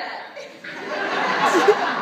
that.